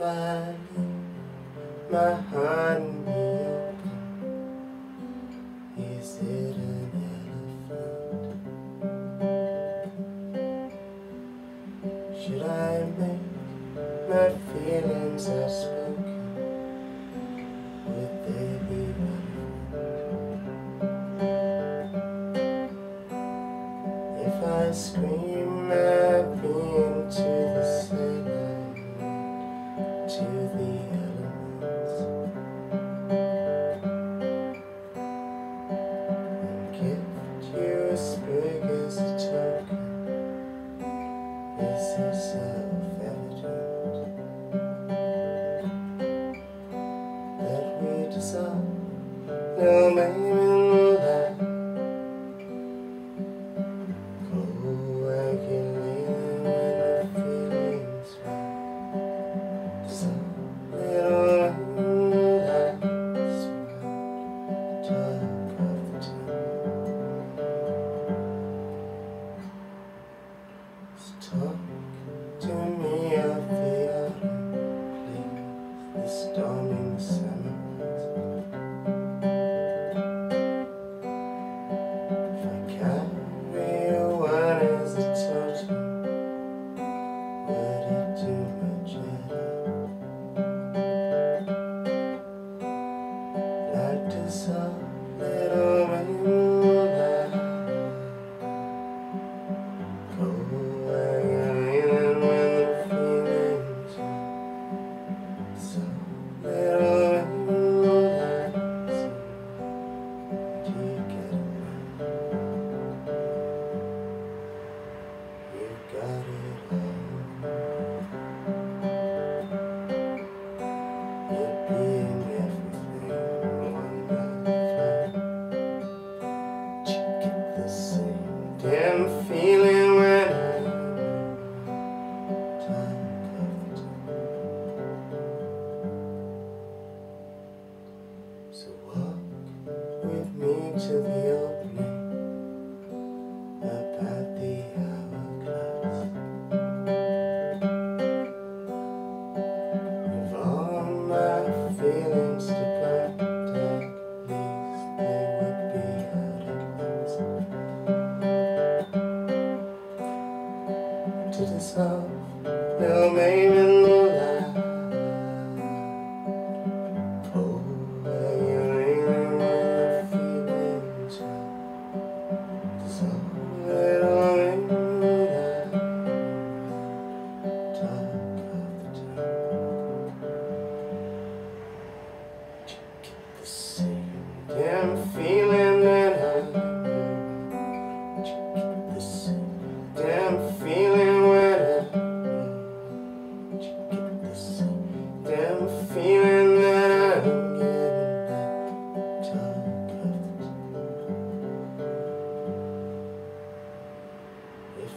my heart Is it love. storming the silence If I carry a one as a totem Would it do much at all? Like dissolve it all into the opening about the hourglass. If all my feelings to plant at least they would be out of place. To dissolve, no name in the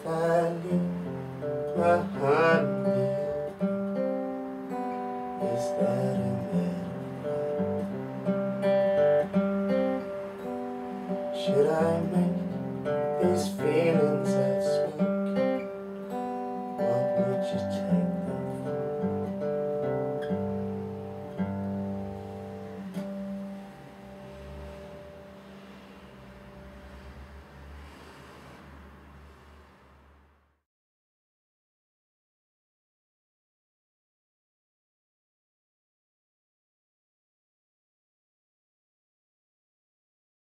Fali Muhammad is that a metaphor? Should I make these feelings that speak? What would you take?